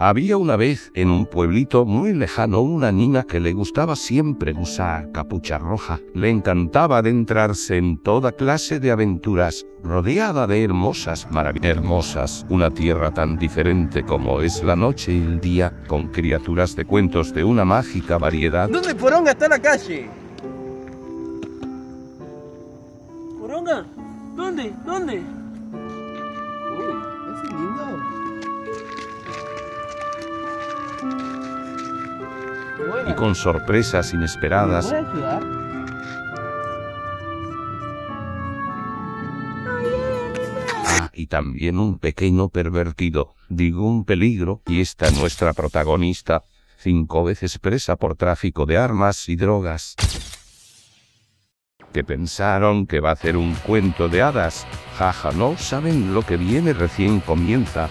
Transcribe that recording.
Había una vez en un pueblito muy lejano una niña que le gustaba siempre usar capucha roja. Le encantaba adentrarse en toda clase de aventuras, rodeada de hermosas maravillas. Hermosas, una tierra tan diferente como es la noche y el día, con criaturas de cuentos de una mágica variedad. ¿Dónde Poronga está la calle? ¿Poronga? ¿Dónde? ¿Dónde? Uy, es lindo. Y con sorpresas inesperadas. Ah, y también un pequeño pervertido, digo un peligro, y esta nuestra protagonista, cinco veces presa por tráfico de armas y drogas. Que pensaron que va a hacer un cuento de hadas, jaja no saben lo que viene recién comienza,